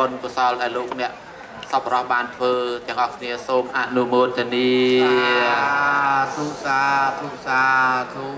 បុណ្យកុសលដែលលោកអ្នកសប្បុរសបានធ្វើទាំងអស់គ្នាសូមអនុមោទនាសាធុសាធុសាធុ